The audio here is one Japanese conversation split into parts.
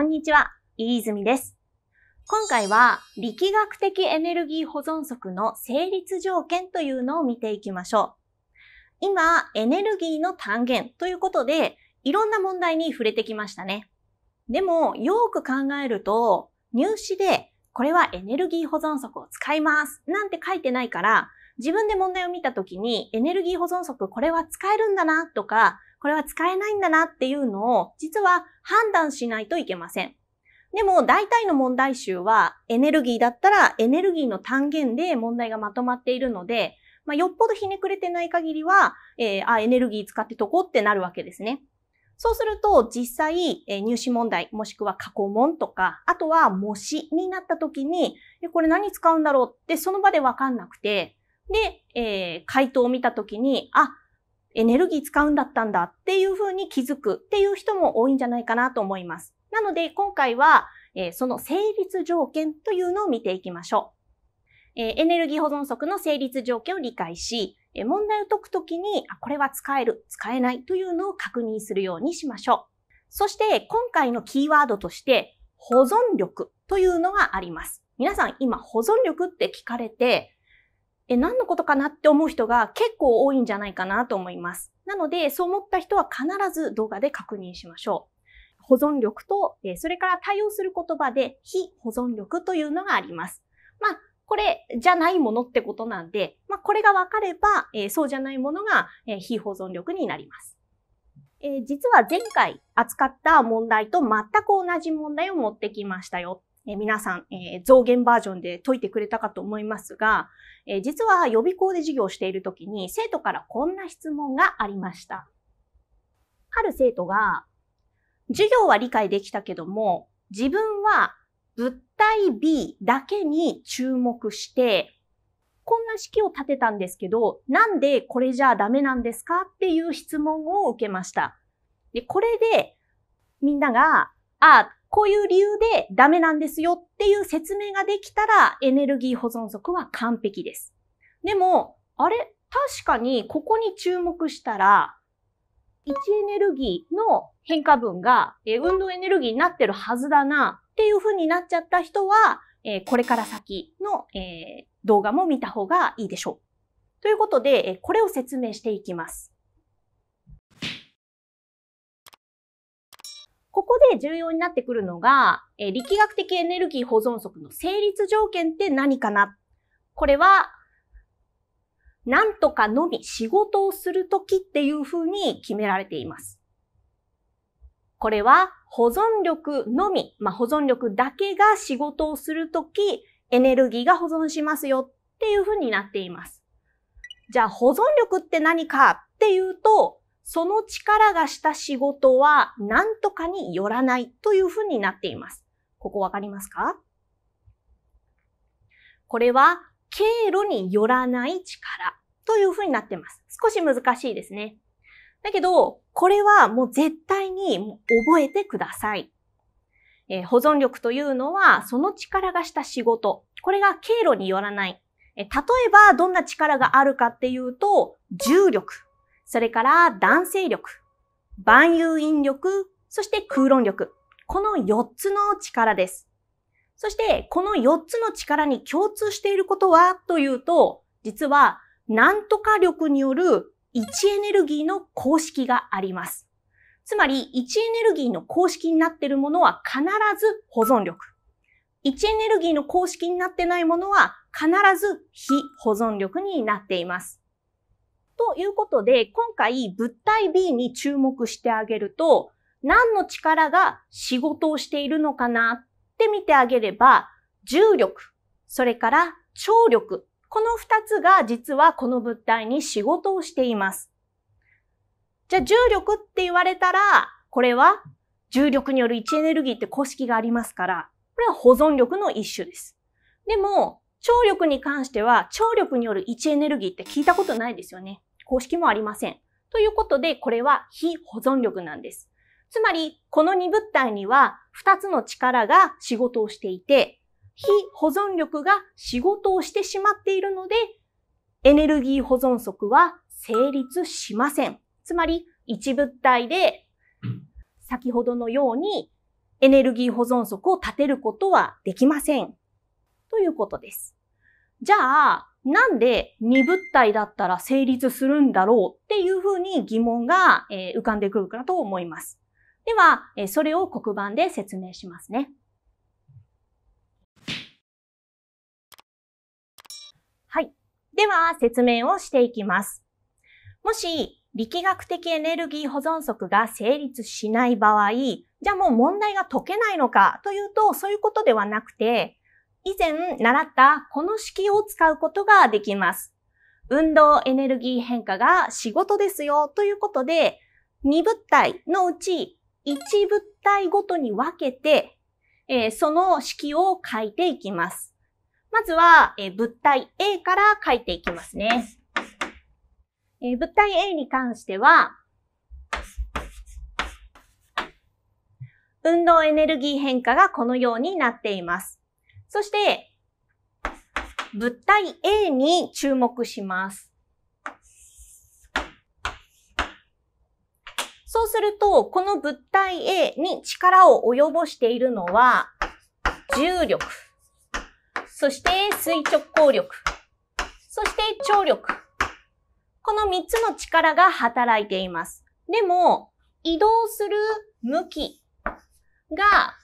こんにちは、飯泉です。今回は力学的エネルギー保存則の成立条件というのを見ていきましょう。今、エネルギーの単元ということで、いろんな問題に触れてきましたね。でも、よく考えると、入試で、これはエネルギー保存則を使いますなんて書いてないから、自分で問題を見たときに、エネルギー保存則これは使えるんだなとか、これは使えないんだなっていうのを、実は判断しないといけません。でも、大体の問題集は、エネルギーだったら、エネルギーの単元で問題がまとまっているので、まあ、よっぽどひねくれてない限りは、えー、あ、エネルギー使ってとこってなるわけですね。そうすると、実際、え、入試問題、もしくは過去問とか、あとは模試になった時に、これ何使うんだろうってその場でわかんなくて、で、えー、回答を見た時に、あ、エネルギー使うんだったんだっていうふうに気づくっていう人も多いんじゃないかなと思います。なので、今回は、え、その成立条件というのを見ていきましょう。え、エネルギー保存則の成立条件を理解し、え、問題を解くときにあ、これは使える、使えないというのを確認するようにしましょう。そして、今回のキーワードとして、保存力というのがあります。皆さん、今、保存力って聞かれて、え、何のことかなって思う人が結構多いんじゃないかなと思います。なので、そう思った人は必ず動画で確認しましょう。保存力と、えそれから対応する言葉で非保存力というのがあります。まあ、これじゃないものってことなんで、まあ、これが分かれば、えそうじゃないものが、え非保存力になります。え実は前回扱った問題と全く同じ問題を持ってきましたよ。え皆さん、え増減バージョンで解いてくれたかと思いますが、え実は予備校で授業しているときに生徒からこんな質問がありました。ある生徒が、授業は理解できたけども、自分は物体 B だけに注目して、こんな式を立てたんですけど、なんでこれじゃダメなんですかっていう質問を受けました。で、これでみんなが、あ、こういう理由でダメなんですよっていう説明ができたらエネルギー保存則は完璧です。でも、あれ？確かにここに注目したら、位置エネルギーの変化分が、運動エネルギーになってるはずだなっていう風になっちゃった人は、これから先の、動画も見た方がいいでしょう。ということで、これを説明していきます。ここで重要になってくるのが、え力学的エネルギー保存則の成立条件って何かな？これは、なんとかのみ仕事をするときっていう風に決められています。これは保存力のみ、まあ、保存力だけが仕事をするとき、エネルギーが保存しますよっていう風になっています。じゃあ保存力って何かっていうと、その力がした仕事は何とかによらないという風になっています。ここわかりますか？これは経路によらない力という風になっています。少し難しいですね。だけど、これはもう絶対に覚えてください。えー、保存力というのは、その力がした仕事。これが経路によらない。えー、例えば、どんな力があるかっていうと、重力、それから弾性力、万有引力、そして空論力。この4つの力です。そして、この4つの力に共通していることはというと、実は、なんとか力による位置エネルギーの公式があります。つまり、位置エネルギーの公式になっているものは必ず保存力。位置エネルギーの公式になってないものは必ず非保存力になっています。ということで、今回物体 B に注目してあげると、何の力が仕事をしているのかなって見てあげれば、重力、それから張力、この二つが実はこの物体に仕事をしています。じゃあ重力って言われたら、これは重力による位置エネルギーって公式がありますから、これは保存力の一種です。でも、張力に関しては、張力による位置エネルギーって聞いたことないですよね。公式もありません。ということで、これは非保存力なんです。つまり、この二物体には二つの力が仕事をしていて、非保存力が仕事をしてしまっているので、エネルギー保存則は成立しません。つまり、一物体で、先ほどのように、エネルギー保存則を立てることはできません。ということです。じゃあ、なんで二物体だったら成立するんだろうっていうふうに疑問が、浮かんでくるかと思います。では、それを黒板で説明しますね。はい。では、説明をしていきます。もし、力学的エネルギー保存則が成立しない場合、じゃあもう問題が解けないのかというと、そういうことではなくて、以前習ったこの式を使うことができます。運動エネルギー変化が仕事ですよということで、2物体のうち1物体ごとに分けて、えー、その式を書いていきます。まずは、えー、物体 A から書いていきますね。えー、物体 A に関しては、運動エネルギー変化がこのようになっています。そして、物体 A に注目します。そうすると、この物体 A に力を及ぼしているのは、重力、そして垂直抗力、そして張力。この3つの力が働いています。でも、移動する向きが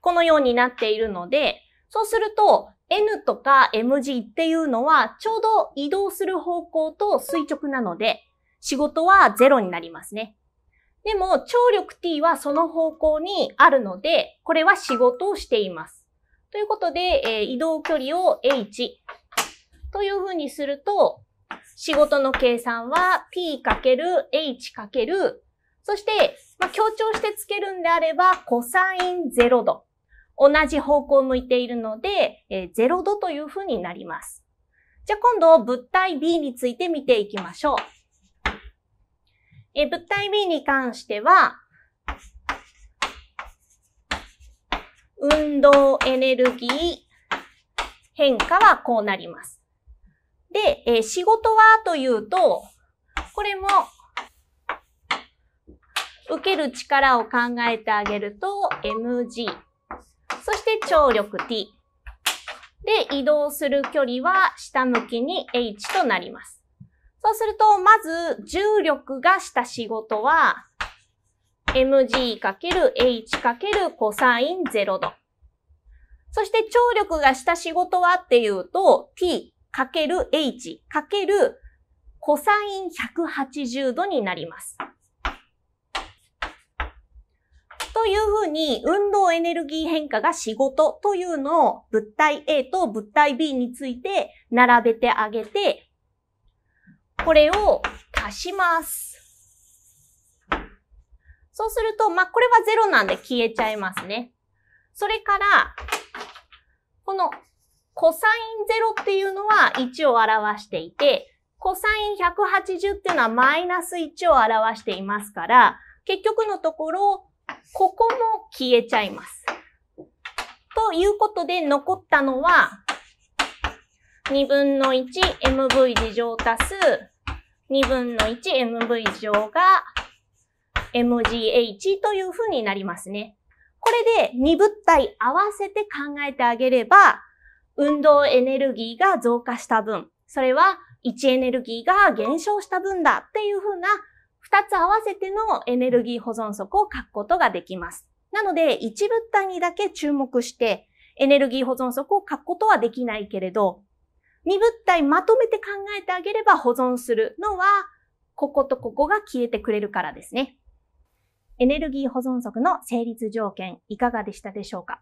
このようになっているので、そうすると、N とか MG っていうのは、ちょうど移動する方向と垂直なので、仕事は0になりますね。でも、張力 T はその方向にあるので、これは仕事をしています。ということで、えー、移動距離を H というふうにすると、仕事の計算は P かける H かける、そして、まあ、強調してつけるんであれば、コサイン0度。同じ方向を向いているので、えー、0度というふうになります。じゃあ今度物体 B について見ていきましょう。えー、物体 B に関しては、運動エネルギー変化はこうなります。で、えー、仕事はというと、これも受ける力を考えてあげると mg そして張力 t。で、移動する距離は下向きに h となります。そうすると、まず重力がした仕事は mg× h× コサイン0度。そして張力がした仕事はっていうと t× h× コサイン180度になります。というふうに、運動エネルギー変化が仕事というのを物体 A と物体 B について並べてあげて、これを足します。そうすると、まあ、これは0なんで消えちゃいますね。それから、このコサイン0っていうのは1を表していて、コサイン180っていうのはマイナス1を表していますから、結局のところ、ここも消えちゃいます。ということで残ったのは、2分の 1mv 事乗足す2分の 1mv 乗が mgh というふうになりますね。これで2物体合わせて考えてあげれば、運動エネルギーが増加した分、それは位置エネルギーが減少した分だっていうふうなつ合わせてのエネルギー保存則を書くことができます。なので、一物体にだけ注目して、エネルギー保存則を書くことはできないけれど、二物体まとめて考えてあげれば保存するのは、こことここが消えてくれるからですね。エネルギー保存則の成立条件、いかがでしたでしょうか？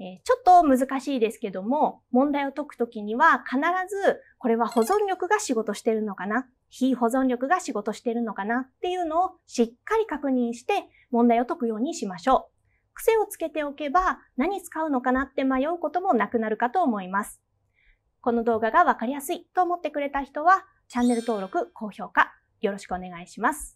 えー、ちょっと難しいですけども、問題を解くときには必ず、これは保存力が仕事してるのかな？非保存力が仕事してるのかなっていうのをしっかり確認して問題を解くようにしましょう。癖をつけておけば何使うのかなって迷うこともなくなるかと思います。この動画がわかりやすいと思ってくれた人はチャンネル登録、高評価よろしくお願いします。